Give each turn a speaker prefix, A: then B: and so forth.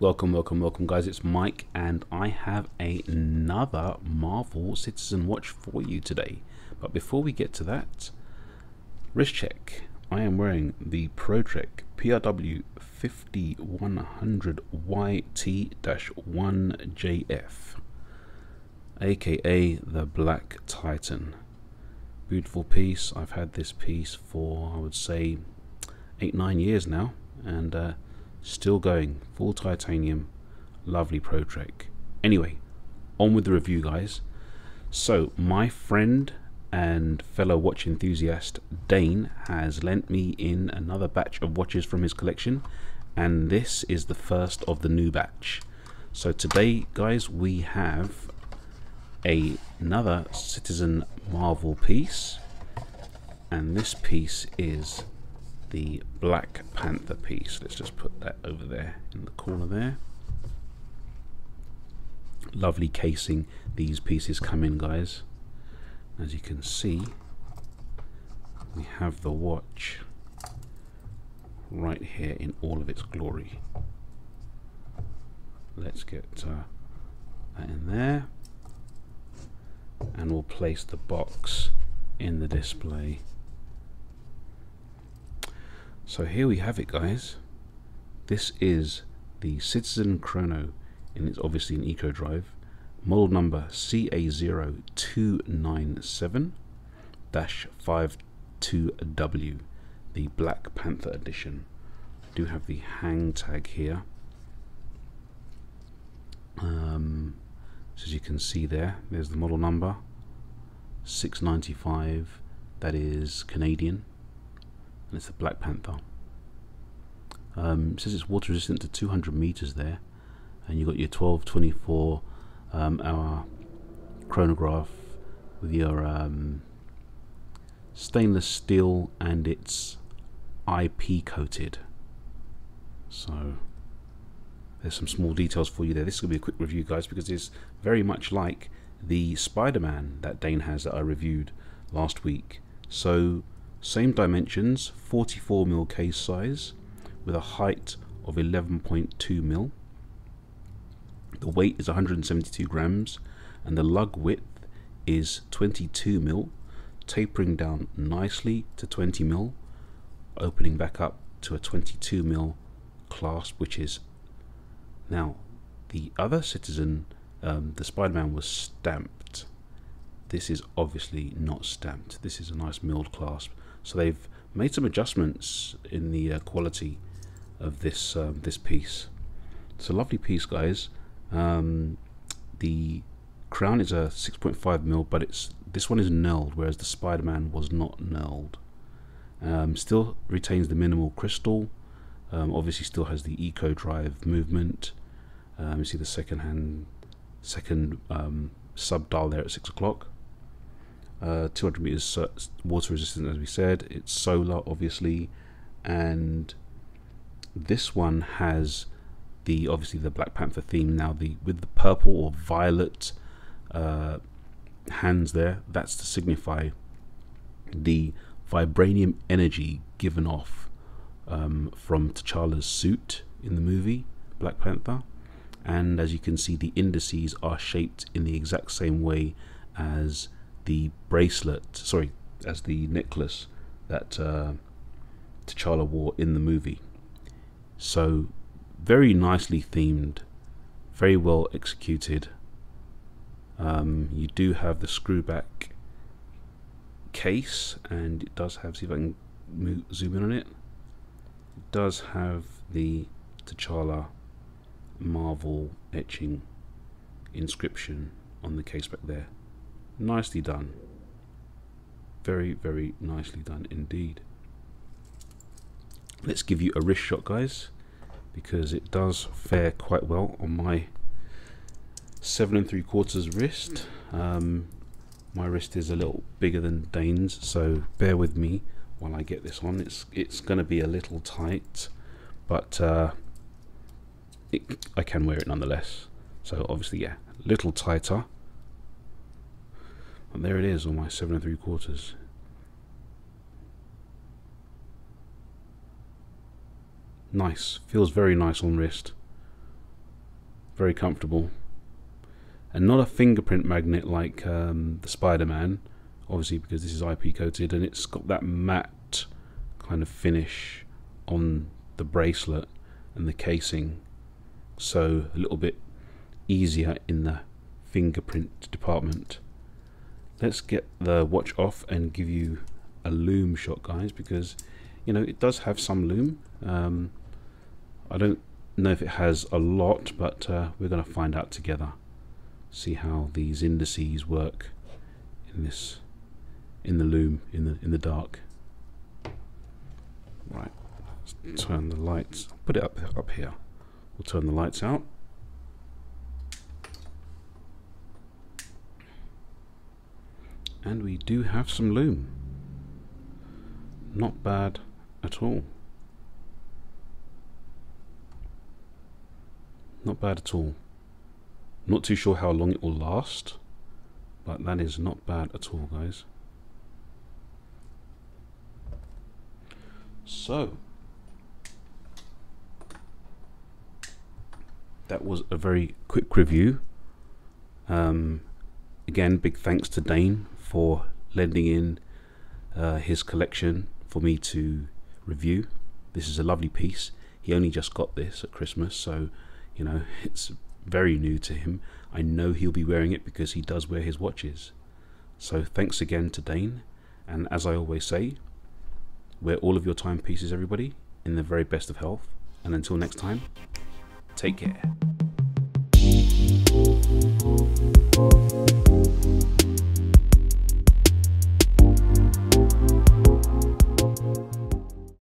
A: Welcome, welcome, welcome, guys. It's Mike, and I have another Marvel Citizen Watch for you today. But before we get to that, wrist check. I am wearing the ProTrek PRW 5100YT-1JF, aka the Black Titan. Beautiful piece. I've had this piece for, I would say, eight, nine years now, and uh, still going. Full titanium. Lovely ProTrek. Anyway on with the review guys. So my friend and fellow watch enthusiast Dayne has lent me in another batch of watches from his collection and this is the first of the new batch. So today guys we have a, another Citizen Marvel piece and this piece is the Black Panther piece. Let's just put that over there in the corner there. Lovely casing these pieces come in guys. As you can see we have the watch right here in all of its glory. Let's get uh, that in there and we'll place the box in the display so here we have it guys. This is the Citizen Chrono and it's obviously an Eco Drive. Model number CA0297-52W, the Black Panther edition. I do have the hang tag here. Um, so as you can see there, there's the model number 695, that is Canadian and it's a Black Panther. Um, it says it's water resistant to 200 meters there, and you've got your 12 24 um, hour chronograph with your um, stainless steel and it's IP coated. So there's some small details for you there. This is going to be a quick review, guys, because it's very much like the Spider-Man that Dayne has that I reviewed last week. So same dimensions, 44 mm case size with a height of 11.2 mm. The weight is 172 grams and the lug width is 22 mm, tapering down nicely to 20 mm, opening back up to a 22 mm clasp, which is now the other citizen, um, the Spider-Man was stamped. This is obviously not stamped. This is a nice milled clasp so they've made some adjustments in the uh, quality of this um, this piece. It's a lovely piece, guys. Um, the crown is a 6.5 mil, but it's this one is knurled, whereas the Spider-Man was not knurled. Um, still retains the mineral crystal. Um, obviously, still has the eco drive movement. Um, you see the second hand, second um, sub dial there at six o'clock. Uh, 200 meters water resistant, as we said. It's solar, obviously, and this one has the obviously the Black Panther theme now. The with the purple or violet uh, hands there. That's to signify the vibranium energy given off um, from T'Challa's suit in the movie Black Panther. And as you can see, the indices are shaped in the exact same way as the bracelet, sorry, as the necklace that uh, T'Challa wore in the movie. So, very nicely themed, very well executed. Um, you do have the screw back case, and it does have, see if I can zoom in on it. It does have the T'Challa Marvel etching inscription on the case back there. Nicely done. Very, very nicely done indeed. Let's give you a wrist shot, guys, because it does fare quite well on my seven and three quarters wrist. Um, my wrist is a little bigger than Dayne's, so bear with me while I get this on. It's it's going to be a little tight, but uh, it, I can wear it nonetheless. So obviously, yeah, a little tighter. And there it is on my seven and three quarters. Nice. Feels very nice on wrist. very comfortable. And not a fingerprint magnet like um, the Spider-Man, obviously because this is IP coated and it's got that matte kind of finish on the bracelet and the casing. So a little bit easier in the fingerprint department. Let's get the watch off and give you a lume shot guys because you know it does have some lume Um, I don't know if it has a lot but uh, we're going to find out together. See how these indices work in this in the lume in the in the dark. Right, let's turn the lights. Put it up up here. We'll turn the lights out. And we do have some lume. Not bad at all. Not bad at all. Not too sure how long it will last, but that is not bad at all, guys. So, that was a very quick review. Um, again, big thanks to Dayne for lending in uh, his collection for me to review. This is a lovely piece. He only just got this at Christmas, so you know it's very new to him. I know he'll be wearing it because he does wear his watches. So thanks again to Dayne, and as I always say, wear all of your timepieces, everybody, in the very best of health. And until next time, take care.